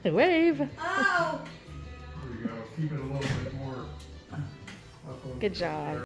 Wave. Oh! There you go. Keep it a little bit more. up Good the- job.